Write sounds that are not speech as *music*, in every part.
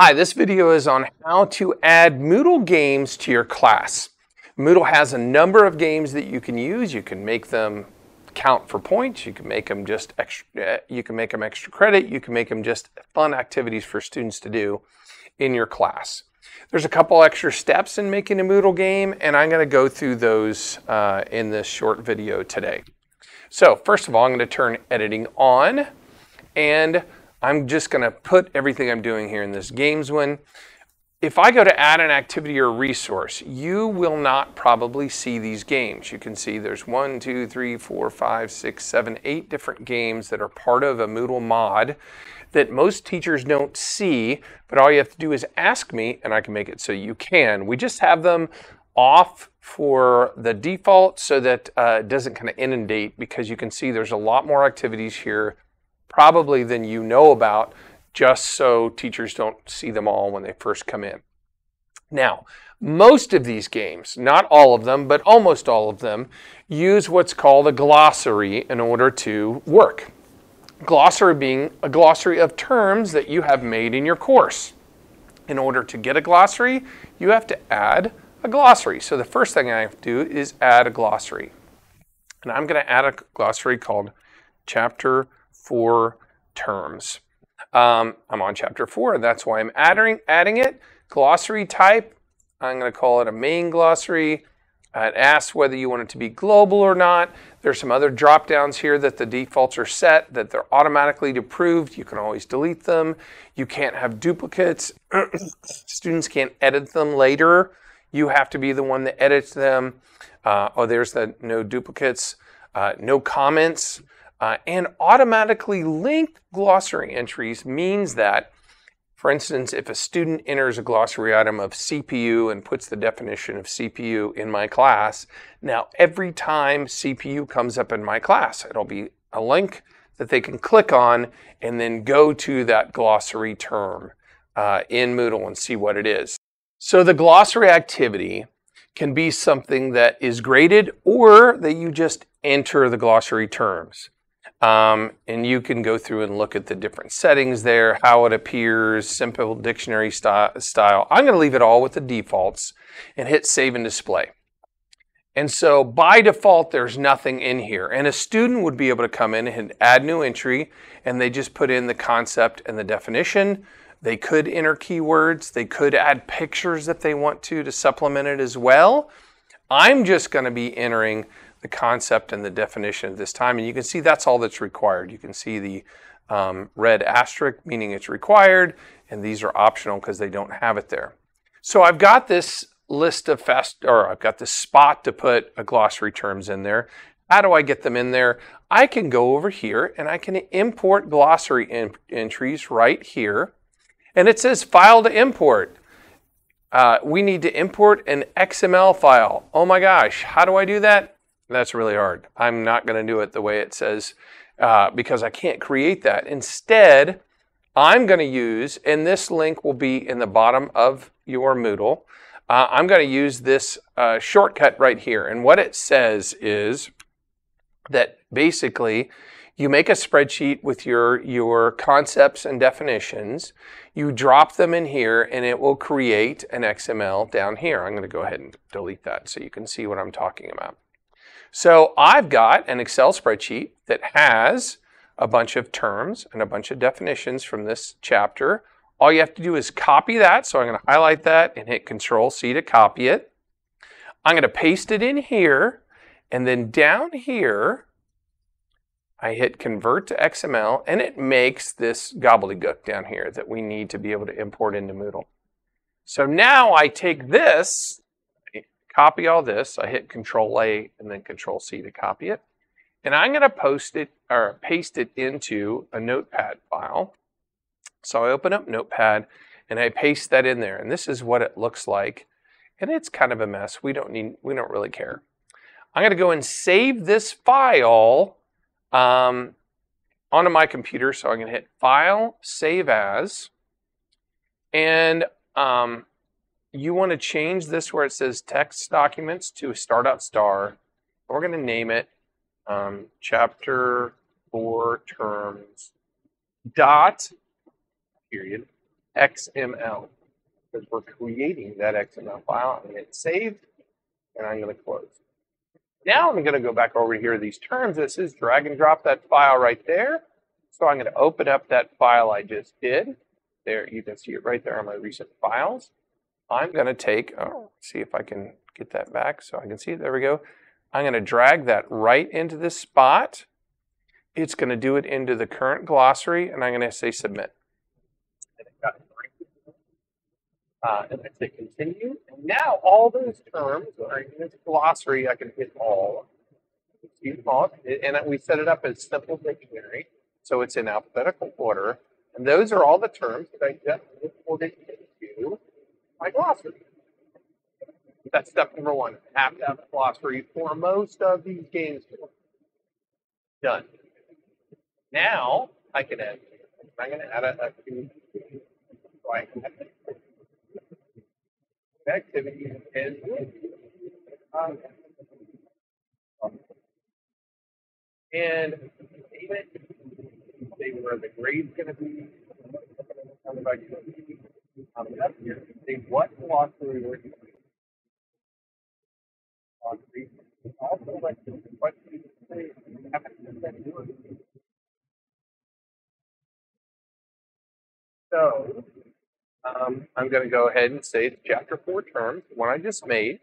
Hi, this video is on how to add Moodle games to your class. Moodle has a number of games that you can use. You can make them count for points. You can make them just extra, uh, you can make them extra credit. You can make them just fun activities for students to do in your class. There's a couple extra steps in making a Moodle game, and I'm going to go through those uh, in this short video today. So first of all, I'm going to turn editing on, and I'm just going to put everything I'm doing here in this games one. If I go to add an activity or resource, you will not probably see these games. You can see there's one, two, three, four, five, six, seven, eight different games that are part of a Moodle mod that most teachers don't see, but all you have to do is ask me and I can make it so you can. We just have them off for the default so that uh, it doesn't kind of inundate because you can see there's a lot more activities here probably than you know about, just so teachers don't see them all when they first come in. Now, most of these games, not all of them, but almost all of them, use what's called a glossary in order to work. Glossary being a glossary of terms that you have made in your course. In order to get a glossary, you have to add a glossary. So the first thing I have to do is add a glossary. And I'm going to add a glossary called Chapter four terms. Um, I'm on chapter four, that's why I'm adding, adding it. Glossary type, I'm going to call it a main glossary. It asks whether you want it to be global or not. There's some other drop downs here that the defaults are set, that they're automatically approved. You can always delete them. You can't have duplicates. *clears throat* Students can't edit them later. You have to be the one that edits them. Uh, oh, there's the no duplicates, uh, no comments. Uh, and automatically linked glossary entries means that, for instance, if a student enters a glossary item of CPU and puts the definition of CPU in my class, now every time CPU comes up in my class, it'll be a link that they can click on and then go to that glossary term uh, in Moodle and see what it is. So the glossary activity can be something that is graded or that you just enter the glossary terms. Um, and you can go through and look at the different settings there, how it appears, simple dictionary style. I'm going to leave it all with the defaults and hit save and display. And so by default, there's nothing in here. And a student would be able to come in and add new entry, and they just put in the concept and the definition. They could enter keywords. They could add pictures if they want to to supplement it as well. I'm just going to be entering the concept and the definition at this time. And you can see that's all that's required. You can see the um, red asterisk, meaning it's required, and these are optional because they don't have it there. So I've got this list of fast, or I've got this spot to put a glossary terms in there. How do I get them in there? I can go over here and I can import glossary entries right here. And it says file to import. Uh, we need to import an XML file. Oh my gosh, how do I do that? That's really hard. I'm not going to do it the way it says uh, because I can't create that. Instead, I'm going to use, and this link will be in the bottom of your Moodle, uh, I'm going to use this uh, shortcut right here. And what it says is that basically you make a spreadsheet with your, your concepts and definitions, you drop them in here, and it will create an XML down here. I'm going to go ahead and delete that so you can see what I'm talking about. So I've got an Excel spreadsheet that has a bunch of terms and a bunch of definitions from this chapter. All you have to do is copy that. So I'm going to highlight that and hit Control C to copy it. I'm going to paste it in here. And then down here, I hit Convert to XML, and it makes this gobbledygook down here that we need to be able to import into Moodle. So now I take this copy all this. I hit Control A and then Control C to copy it. And I'm going to post it or paste it into a notepad file. So I open up Notepad and I paste that in there. And this is what it looks like. And it's kind of a mess. We don't need, we don't really care. I'm going to go and save this file um, onto my computer. So I'm going to hit File, Save As. And um, you want to change this where it says text documents to start out star. We're going to name it um, chapter four terms dot period XML because we're creating that XML file. I'm going to hit save and I'm going to close. Now I'm going to go back over here to these terms. This is drag and drop that file right there. So I'm going to open up that file I just did. There, you can see it right there on my recent files. I'm going to take, oh, see if I can get that back so I can see it. There we go. I'm going to drag that right into this spot. It's going to do it into the current glossary, and I'm going to say submit. Uh, and I say continue. And now all those terms are in this glossary. I can hit all. And we set it up as simple dictionary. So it's in alphabetical order. And those are all the terms that I just imported into my glossary. That's step number one. Have to have a glossary for most of these games. Done. Now I can add. I'm going to add a, a so activity and um, and even say where the grade's going to be, philosophy we're. Also, like you say, so um, I'm going to go ahead and say chapter 4 terms, the one I just made,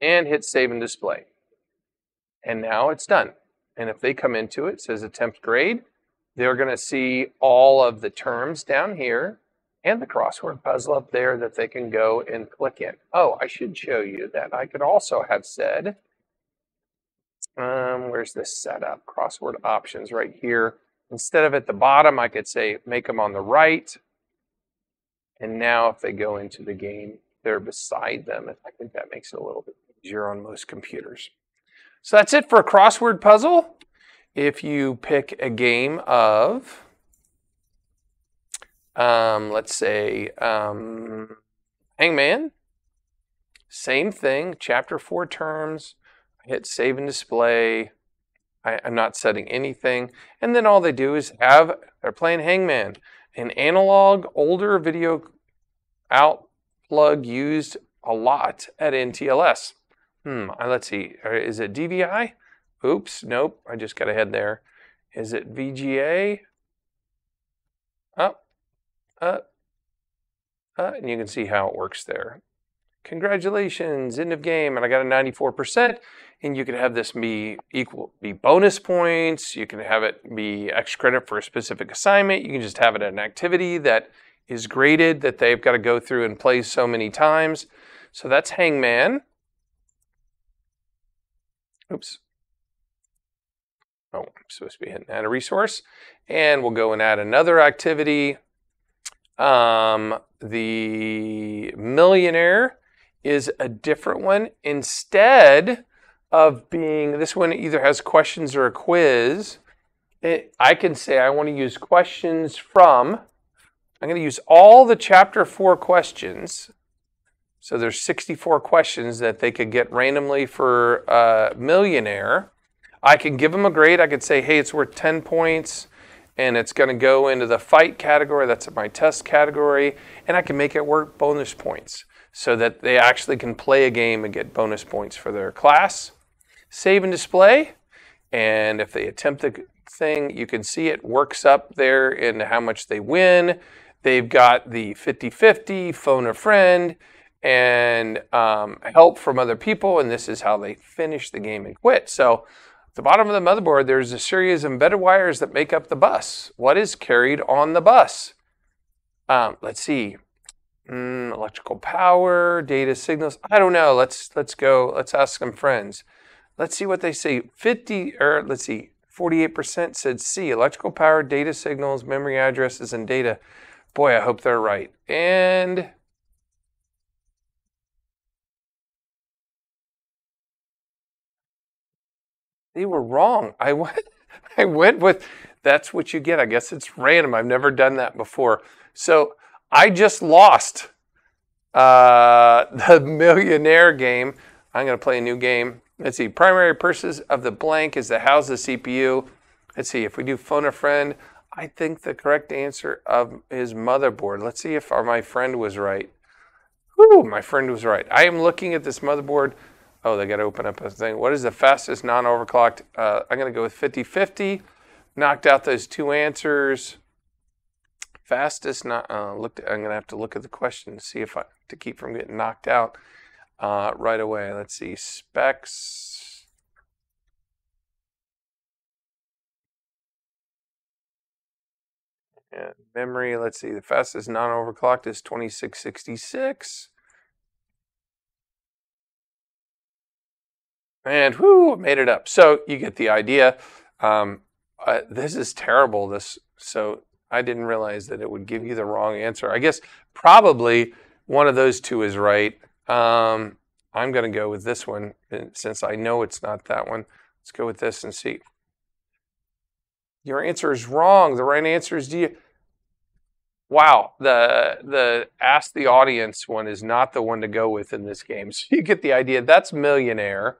and hit save and display. And now it's done. And if they come into it, it says attempt grade, they're going to see all of the terms down here and the crossword puzzle up there that they can go and click in. Oh, I should show you that I could also have said, um, where's this setup? Crossword options right here. Instead of at the bottom, I could say make them on the right. And now if they go into the game, they're beside them. I think that makes it a little bit easier on most computers. So that's it for a crossword puzzle. If you pick a game of, um, let's say, um, Hangman, same thing, chapter four terms, I hit save and display. I, I'm not setting anything. And then all they do is have, they're playing Hangman an analog older video out plug used a lot at NTLS. Hmm, uh, let's see, is it DVI? Oops, nope, I just got ahead there. Is it VGA? Up, uh, and you can see how it works there. Congratulations, end of game, and I got a 94%, and you can have this be equal, be bonus points, you can have it be extra credit for a specific assignment, you can just have it an activity that is graded that they've got to go through and play so many times. So that's Hangman. Oops. Oh, I'm supposed to be hitting add a resource. And we'll go and add another activity. Um, the millionaire is a different one. Instead of being, this one either has questions or a quiz, it, I can say I want to use questions from I'm going to use all the chapter 4 questions. So there's 64 questions that they could get randomly for a millionaire. I can give them a grade. I could say, hey, it's worth 10 points and it's going to go into the fight category. That's my test category. And I can make it work bonus points so that they actually can play a game and get bonus points for their class. Save and display. And if they attempt the thing, you can see it works up there in how much they win. They've got the 50 50, phone a friend, and um, help from other people, and this is how they finish the game and quit. So, at the bottom of the motherboard, there's a series of embedded wires that make up the bus. What is carried on the bus? Um, let's see. Mm, electrical power, data signals. I don't know. Let's let's go. Let's ask some friends. Let's see what they say. 50 or let's see. 48% said C, electrical power, data signals, memory addresses, and data. Boy, I hope they're right. And they were wrong. I went, *laughs* I went with that's what you get. I guess it's random. I've never done that before. So I just lost uh, *laughs* the millionaire game. I'm going to play a new game. Let's see. Primary purpose of the blank is to house the CPU. Let's see. If we do phone a friend, I think the correct answer of his motherboard. Let's see if our, my friend was right. Whew, my friend was right. I am looking at this motherboard. Oh, they got to open up a thing. What is the fastest non-overclocked? Uh, I'm going to go with 50-50. Knocked out those two answers. Fastest not uh, looked. I'm going to have to look at the question to see if I to keep from getting knocked out uh, right away. Let's see specs. And memory, let's see, the fastest non-overclocked is 2666. And whoo, made it up. So you get the idea. Um, uh, this is terrible. This so I didn't realize that it would give you the wrong answer. I guess probably one of those two is right. Um, I'm going to go with this one since I know it's not that one. Let's go with this and see. Your answer is wrong. The right answer is D. Wow, the the ask the audience one is not the one to go with in this game. *laughs* So you get the idea. That's millionaire.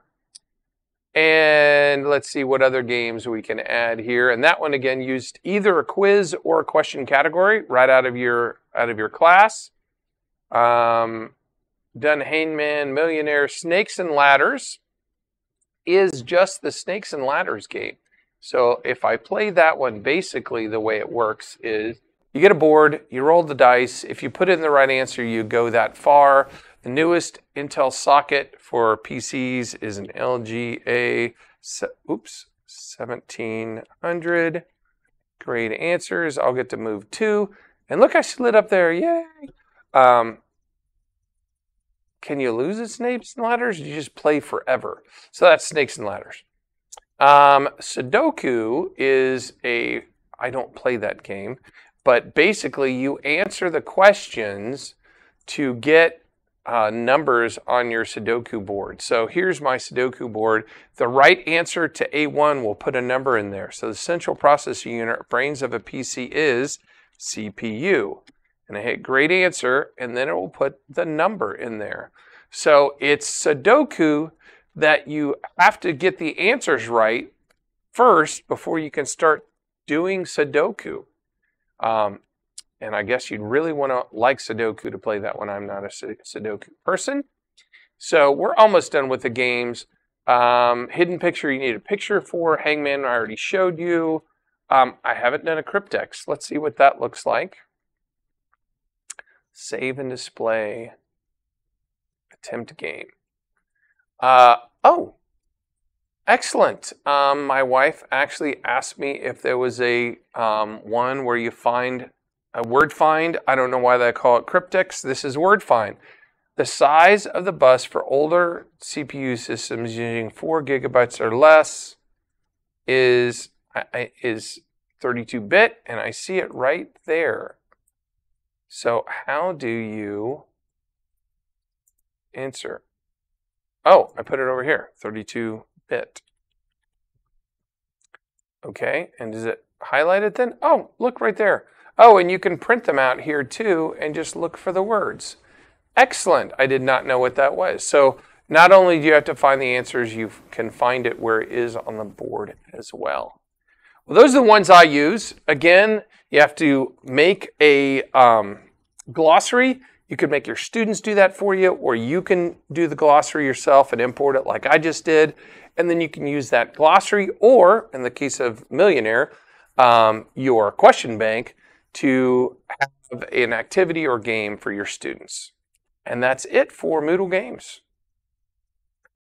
And let's see what other games we can add here. And that one again used either a quiz or a question category right out of your out of your class. Um, done Hangman, Millionaire, Snakes and Ladders is just the Snakes and Ladders game. So if I play that one, basically the way it works is you get a board, you roll the dice. If you put in the right answer, you go that far. The newest Intel socket for PCs is an LGA oops, 1700. Great answers. I'll get to move two. And look, I slid up there. Yay. Um, can you lose at Snakes and Ladders? You just play forever. So that's Snakes and Ladders. Um, Sudoku is a, I don't play that game, but basically you answer the questions to get uh, numbers on your Sudoku board. So here's my Sudoku board. The right answer to A1 will put a number in there. So the central processing unit, brains of a PC is CPU. And I hit great answer, and then it will put the number in there. So it's Sudoku that you have to get the answers right first before you can start doing Sudoku. Um, and I guess you'd really want to like Sudoku to play that one. I'm not a Sudoku person. So we're almost done with the games. Um, hidden picture, you need a picture for. Hangman, I already showed you. Um, I haven't done a cryptex. Let's see what that looks like. Save and display. Attempt game. Uh, oh, excellent. Um, my wife actually asked me if there was a um, one where you find a word find. I don't know why they call it cryptex. This is word find. The size of the bus for older CPU systems using four gigabytes or less is is 32-bit, and I see it right there. So how do you answer? Oh, I put it over here, 32-bit. Okay, and is it highlighted then? Oh, look right there. Oh, and you can print them out here too and just look for the words. Excellent. I did not know what that was. So not only do you have to find the answers, you can find it where it is on the board as well. Well, those are the ones I use. Again, you have to make a um, glossary. You could make your students do that for you, or you can do the glossary yourself and import it like I just did. And then you can use that glossary, or in the case of Millionaire, um, your question bank to have an activity or game for your students. And that's it for Moodle Games.